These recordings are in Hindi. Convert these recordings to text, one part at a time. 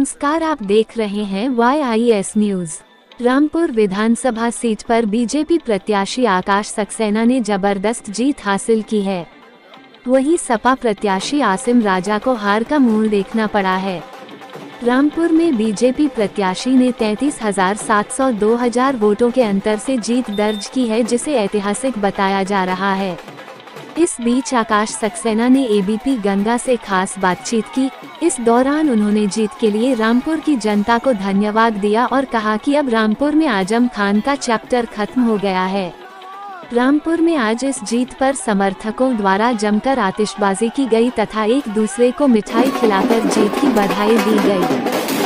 नमस्कार, आप देख रहे हैं Y I S news Rampur Vidhan Sabha seat पर बीजेपी प्रत्याशी आकाश सक्सेना ने ज़बरदस्त जीत हासिल की है। वहीं सपा प्रत्याशी आसिम राजा को हार का मुँह देखना पड़ा है। रामपुर में बीजेपी प्रत्याशी ने तैतीस हज़ार सात सौ दो हज़ार वोटों के अंतर से जीत दर्ज की है, जिसे ऐतिहासिक बताया जा रहा है। इस बीच आकाश सक्सेना ने एबीपी गंगा से खास बातचीत की इस दौरान उन्होंने जीत के लिए रामपुर की जनता को धन्यवाद दिया और कहा कि अब रामपुर में आज़म खान का चैप्टर खत्म हो गया है रामपुर में आज इस जीत पर समर्थकों द्वारा जमकर आतिशबाजी की गई तथा एक दूसरे को मिठाई खिलाकर जीत की बधाई दी गई।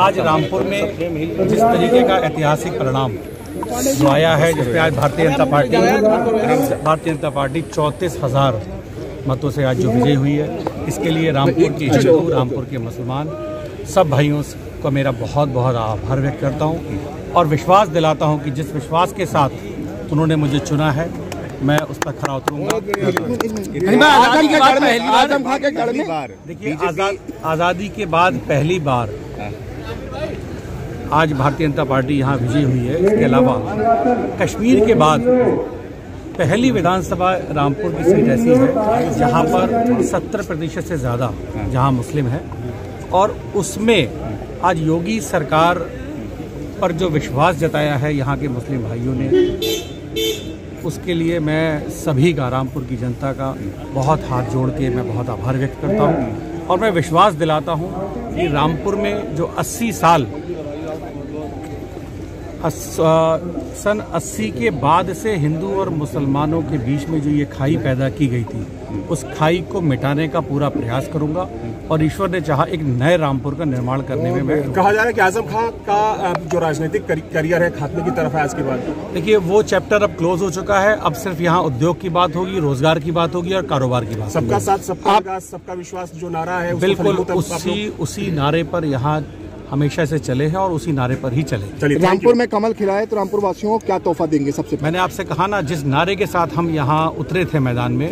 आज रामपुर में जिस तरीके का ऐतिहासिक परिणाम जो आया है जिसमें आज भारतीय जनता पार्टी भारतीय जनता पार्टी चौंतीस हज़ार मतों से आज जो विजय हुई है। इसके लिए रामपुर की हिंदू रामपुर के मुसलमान सब भाइयों को मेरा बहुत बहुत आभार व्यक्त करता हूँ और विश्वास दिलाता हूँ कि जिस विश्वास के साथ उन्होंने मुझे चुना है मैं उस पर खरा उतरूँगा। देखिए आज़ादी के बाद पहली बार आज भारतीय जनता पार्टी यहाँ विजयी हुई है। इसके अलावा कश्मीर के बाद पहली विधानसभा रामपुर की सीट ऐसी है, जहाँ पर 70 प्रतिशत से ज़्यादा जहाँ मुस्लिम है। और उसमें आज योगी सरकार पर जो विश्वास जताया है यहाँ के मुस्लिम भाइयों ने, उसके लिए मैं सभी का, रामपुर की जनता का बहुत हाथ जोड़ के मैं बहुत आभार व्यक्त करता हूँ। और मैं विश्वास दिलाता हूँ कि रामपुर में जो 80 साल सन 80 के बाद से हिंदू और मुसलमानों के बीच में जो ये खाई पैदा की गई थी उस खाई को मिटाने का पूरा प्रयास करूँगा और ईश्वर ने चाहा एक नए रामपुर का निर्माण करने में मैं कहा जा रहा है कि आज़म खान का जो राजनीतिक करियर है खात्मे की तरफ़ है आज के बाद। देखिए वो चैप्टर अब क्लोज हो चुका है अब सिर्फ़ यहाँ उद्योग की बात होगी रोज़गार की बात होगी और कारोबार की बात सबका साथ सबका सबका विश्वास जो नारा है बिल्कुल उसी उसी नारे पर यहाँ हमेशा से चले हैं और उसी नारे पर ही चले रामपुर में कमल खिलाए तो रामपुर वासियों को क्या तोहफा देंगे सबसे मैंने आपसे कहा ना जिस नारे के साथ हम यहाँ उतरे थे मैदान में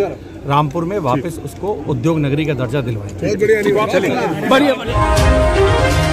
रामपुर में वापस उसको उद्योग नगरी का दर्जा दिलवाएँगे। बढ़िया।